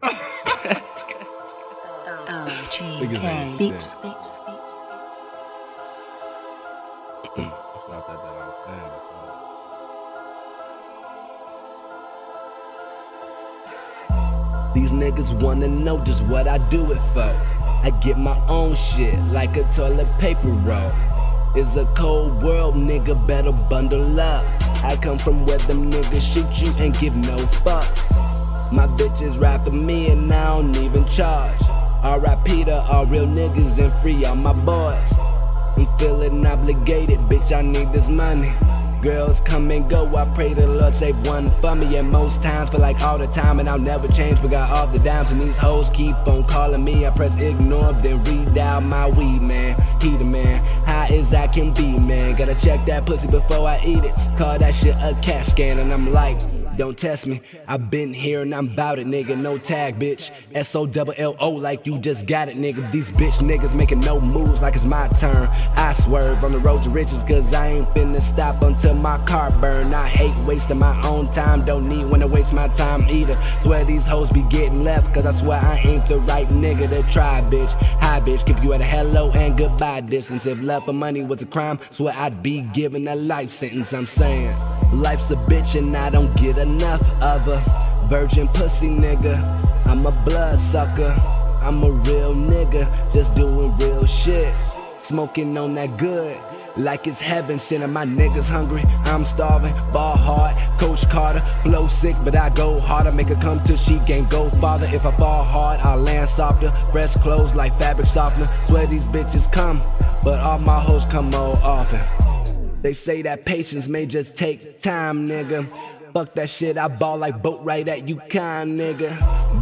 there. Saying. These niggas wanna know just what I do it for. I get my own shit like a toilet paper roll. It's a cold world, nigga, better bundle up. I come from where them niggas shoot you and give no fucks. My bitches rap for me and I don't even charge. R.I.P. to all real niggas and free all my boys. I'm feeling obligated, bitch, I need this money. Girls come and go, I pray the Lord save one for me. And most times feel like all the time, and I'll never change. But got all the dimes, and these hoes keep on calling me. I press ignore, then out my weed, man. He the man. High as I can be, man. Gotta check that pussy before I eat it. Call that shit a cash scan, and I'm like, don't test me. i been here and I'm bout it, nigga. No tag, bitch. S O double L O like you just got it, nigga. These bitch niggas making no moves like it's my turn. I swerve on the road to riches, cause I ain't finna stop until my car burn. I hate wasting my own time, don't need when to waste my time either. Swear these hoes be getting left, cause I swear I ain't the right nigga to try, bitch. Hi, bitch, keep you at a hello and goodbye distance. If love for money was a crime, swear I'd be given a life sentence. I'm saying, life's a bitch and I don't get enough of her. Virgin pussy nigga, I'm a blood sucker. I'm a real nigga, just doing real shit. Smoking on that good. Like it's heaven, sending my niggas hungry. I'm starving, ball hard. Coach Carter, flow sick, but I go harder. Make her come till she can't go farther. If I fall hard, I'll land softer. Fresh clothes like fabric softener. Swear these bitches come, but all my hoes come more often. They say that patience may just take time, nigga. Fuck that shit, I ball like boat right at UConn, nigga.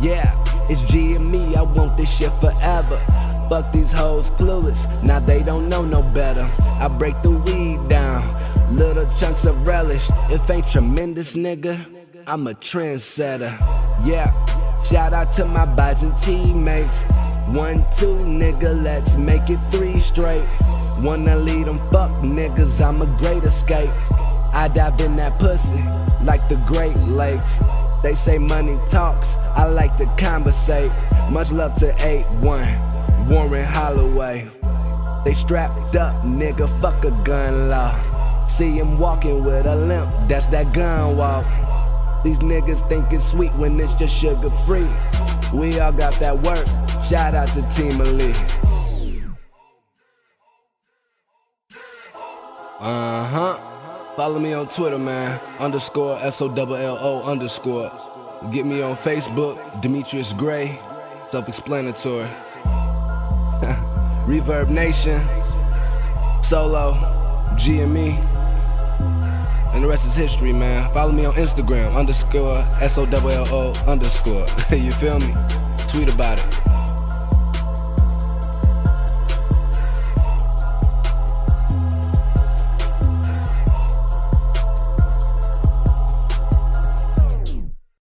Yeah, it's G and me, I want this shit forever. Fuck these hoes clueless, now they don't know no better. I break the weed down, little chunks of relish. If ain't tremendous, nigga, I'm a trendsetter. Yeah, shout out to my bison teammates. One, two, nigga, let's make it three straight. Wanna lead them fuck niggas, I'm a great escape. I dive in that pussy like the Great Lakes. They say money talks, I like to conversate. Much love to 8-1, Warren Holloway. They strapped up, nigga, fuck a gun law. See him walking with a limp, that's that gun walk. These niggas think it's sweet when it's just sugar free. We all got that work, shout out to Team Elite. Uh huh. Follow me on Twitter, man. Underscore S O L L O underscore. Get me on Facebook, Demetrius Gray. Self explanatory. Reverb Nation. Sollo. GME. And the rest is history, man. Follow me on Instagram, underscore S O L L O underscore. you feel me? Tweet about it.